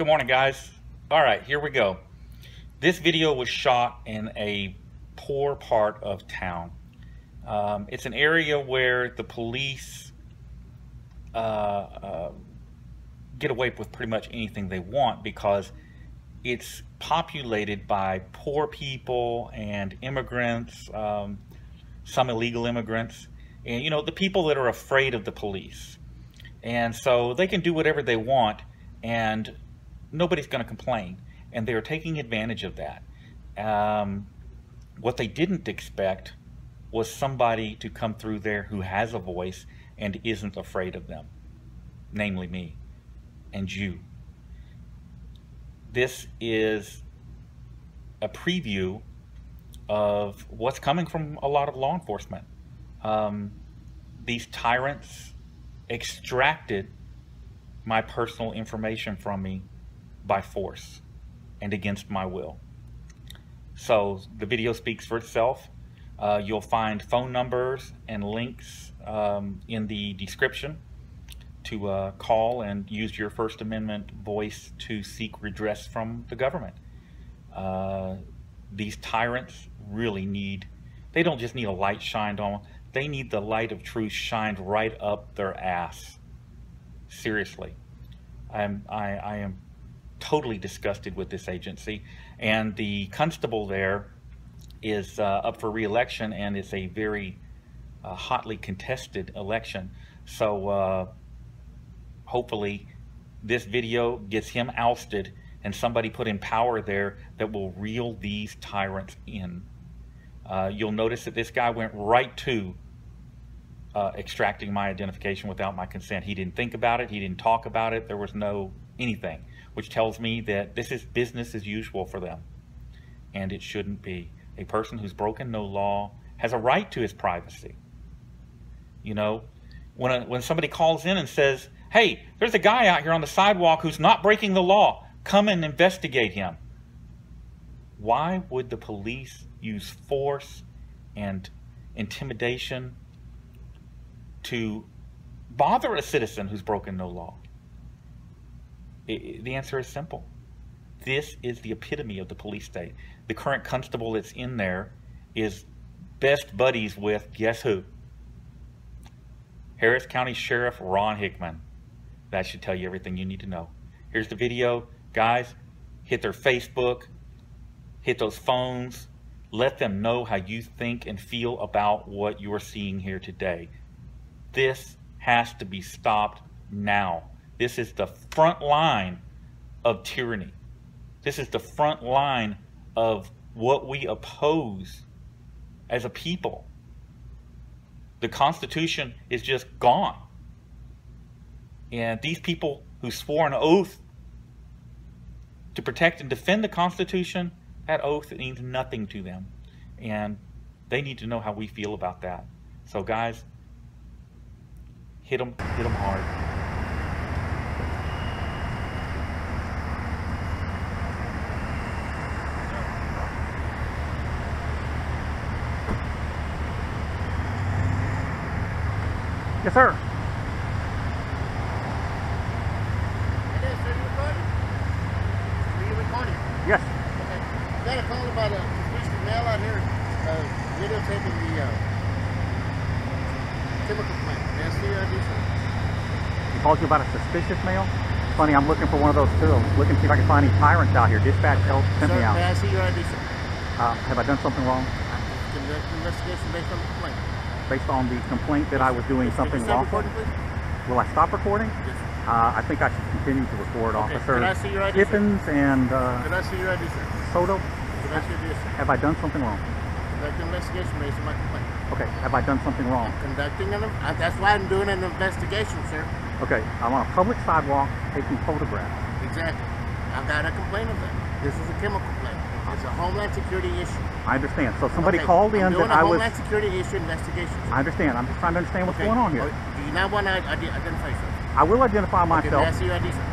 Good morning, guys. All right, here we go. This video was shot in a poor part of town. Um, it's an area where the police uh, uh, get away with pretty much anything they want because it's populated by poor people and immigrants, um, some illegal immigrants, and you know the people that are afraid of the police. And so they can do whatever they want, and nobody's going to complain. And they're taking advantage of that. Um, what they didn't expect was somebody to come through there who has a voice and isn't afraid of them, namely me and you. This is a preview of what's coming from a lot of law enforcement. Um, these tyrants extracted my personal information from me by force and against my will. So the video speaks for itself. Uh, you'll find phone numbers and links um, in the description to uh, call and use your First Amendment voice to seek redress from the government. Uh, these tyrants really need, they don't just need a light shined on they need the light of truth shined right up their ass. Seriously. I'm, I, I am totally disgusted with this agency. And the constable there is uh, up for reelection, and it's a very uh, hotly contested election. So uh, hopefully this video gets him ousted and somebody put in power there that will reel these tyrants in. Uh, you'll notice that this guy went right to uh, extracting my identification without my consent. He didn't think about it. He didn't talk about it. There was no anything, which tells me that this is business as usual for them. And it shouldn't be. A person who's broken no law has a right to his privacy. You know, when, a, when somebody calls in and says, hey, there's a guy out here on the sidewalk who's not breaking the law, come and investigate him. Why would the police use force and intimidation to bother a citizen who's broken no law? It, the answer is simple. This is the epitome of the police state. The current constable that's in there is best buddies with guess who? Harris County Sheriff Ron Hickman. That should tell you everything you need to know. Here's the video. Guys, hit their Facebook, hit those phones, let them know how you think and feel about what you're seeing here today. This has to be stopped now. This is the front line of tyranny. This is the front line of what we oppose as a people. The Constitution is just gone. And these people who swore an oath to protect and defend the Constitution, that oath means nothing to them. And they need to know how we feel about that. So guys, hit them, hit them hard. Yes, sir. It is, are you recording? Are you recording? Yes. Okay. I got a call about a suspicious male out here uh, videotaping the uh, chemical plant. May I see sir? He called you about a suspicious mail? It's funny, I'm looking for one of those too. I'm looking to see if I can find any tyrants out here. Dispatch help sent Sir, me may out. I see your ID, sir? Uh, have I done something wrong? I'm conducting investigation based on the complaint. Based on the complaint that I was doing something lawful? Will I stop recording? Yes. Uh, I think I should continue to record, Okay, Officer can I see your ID, sir? Tippins and uh, Can I see your ID, sir? Soto. Can I see your ID, sir? Have I done something wrong? Conducting an investigation based on my complaint. Okay, have I done something wrong? Conducting an, uh, that's why I'm doing an investigation, sir. Okay, I'm on a public sidewalk taking photographs. Exactly. I've got a complaint of that. This is a chemical plant. It's a Homeland Security issue. I understand. So somebody Okay, called in I'm doing that a I was. Homeland Security issue investigation. I understand. I'm just trying to understand what's Okay. going on here. Oh, Do you not want to identify yourself? I will identify Okay, myself. I see your ID, sir?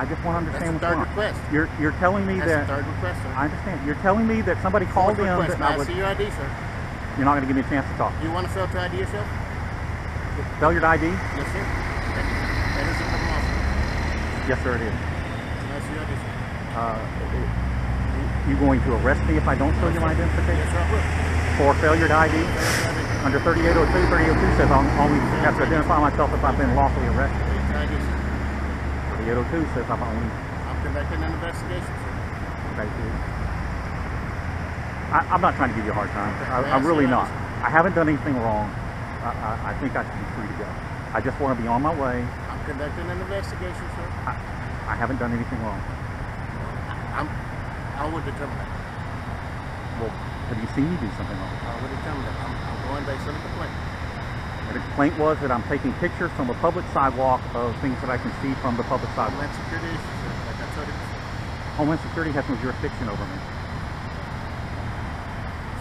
I just want to understand the what's third going on. request. You're you're telling me That's that third request, sir. I understand. You're telling me that somebody called Fourth in request. that I I was. see your ID, sir? You're not going to give me a chance to talk. Do you want to fail to ID yourself? Spell your ID. Yes, sir. That is a criminal. Yes, sir, it is. see your ID, sir. Uh, you going to arrest me if I don't show you my Yes, identification? sir, For failure to ID? Failure to ID. Under 3802, 3802 says I'll only have to identify myself if I've been lawfully arrested. Failure to ID, sir. 3802 says I'm only I'm conducting an investigation, sir. Okay, dude. I, I'm not trying to give you a hard time. I, I'm really not. I haven't done anything wrong. I, I, I think I should be free to go. I just want to be on my way. I'm conducting an investigation, sir. I, I haven't done anything wrong. I will determine that. Well, have you seen me do something wrong? I will determine that. I'm, I'm going based on the complaint. And the complaint was that I'm taking pictures from a public sidewalk of things that I can see from the public sidewalk. Homeland security issue, sir. Like I told you. Homeland Security has no jurisdiction over me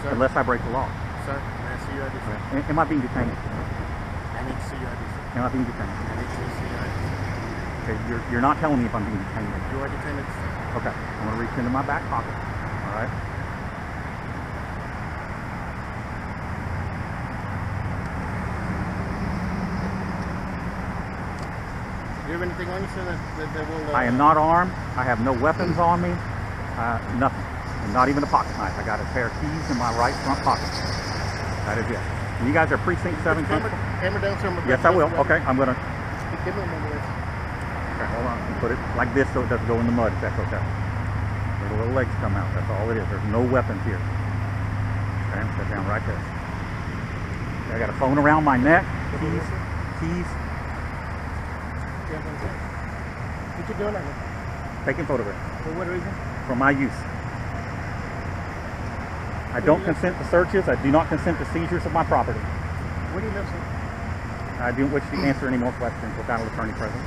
Sir, unless I break the law. sir, may I see your ID, sir? Am am I being detained? I need to see your ID, sir. Am I being detained? I need to see your ID, sir. Okay, you're, you're not telling me if I'm being detained. You are detained, sir. Okay, I'm gonna reach into my back pocket. All right. Do you have anything on you, sir, that, that, that will... Uh, I am not armed. I have no weapons on me. Uh, nothing. And not even a pocket knife. I got a pair of keys in my right front pocket. That is it. You guys are precinct seven. Camera, people? camera down, sir. Yes, I will. Okay, I'm gonna. Give me a moment. Okay, hold on. Put it like this so it doesn't go in the mud. If that's okay. The little legs come out. That's all it is. There's no weapons here. Okay, sit down right there. Okay, I got a phone around my neck. Keys. Keys. What you doing? Like, Taking photographs. for what reason? for my use. I don't consent to searches. I do not consent to seizures of my property. Where do you live, sir? I don't wish to answer any more questions without an attorney present.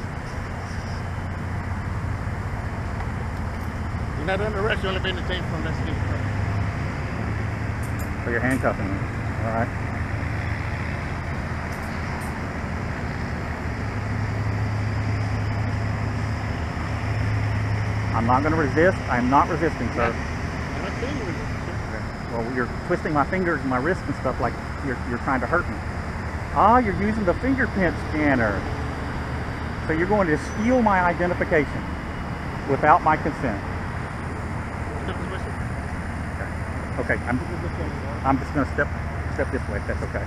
You're not under arrest. You're only being detained for investigation. So you're handcuffing me. All right. I'm not going to resist. I'm not resisting, sir. I'm not saying you resist, sir. Well, you're twisting my fingers and my wrists and stuff like you're, you're trying to hurt me. Ah, you're using the fingerprint scanner. So you're going to steal my identification without my consent. Step this way, sir. Okay, I'm, Step this way, sir. I'm just going to step step this way if that's okay.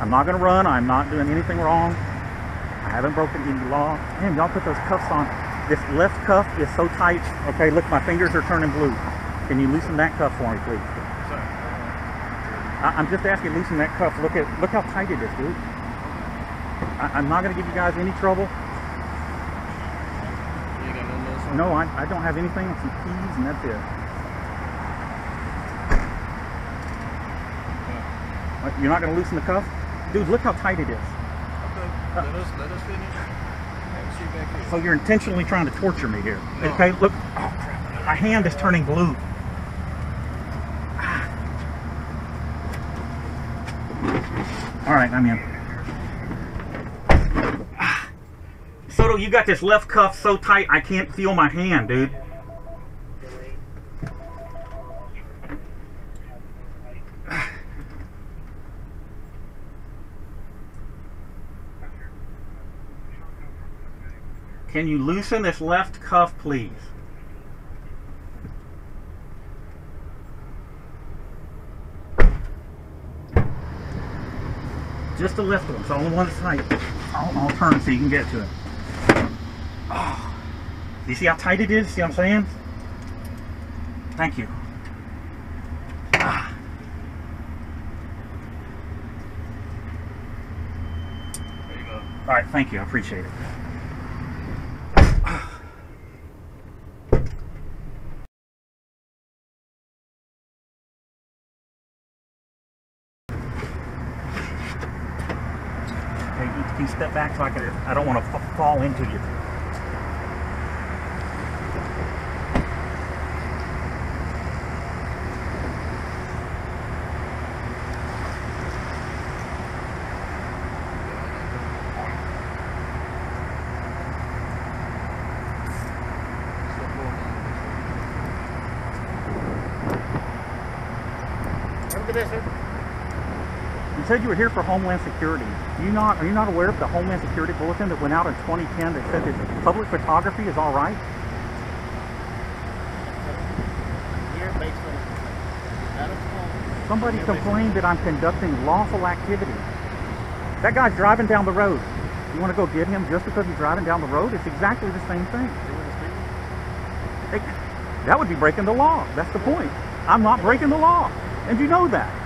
I'm not going to run. I'm not doing anything wrong. I haven't broken any law. Man, y'all put those cuffs on. This left cuff is so tight. Okay, look, my fingers are turning blue. Can you loosen that cuff for me, please? I, I'm just asking, loosen that cuff. Look at look how tight it is, dude. I, I'm not going to give you guys any trouble. You got nothing else on? No, I, I don't have anything. Some keys and that's it. You're not going to loosen the cuff? Dude, look how tight it is. Okay. Let us, let us finish. Have a seat back here. So you're intentionally trying to torture me here. Okay, look. Oh, crap. My hand is turning blue. Ah. All right, I'm in. Ah. Soto, you got this left cuff so tight I can't feel my hand, dude. Can you loosen this left cuff, please? Just the left one. It's on one side. I'll, I'll turn so you can get to it. Oh. You see how tight it is? See what I'm saying? Thank you. Ah. There you go. All right, thank you. I appreciate it. Okay, you step back so I can. I don't want to fall into you. Day, sir. You said you were here for Homeland Security. You not are you not aware of the Homeland Security bulletin that went out in 2010 that said that public photography is all right? Somebody complained that I'm conducting lawful activity. That guy's driving down the road. You want to go get him just because he's driving down the road? It's exactly the same thing. That would be breaking the law. That's the point. I'm not breaking the law. And you know that.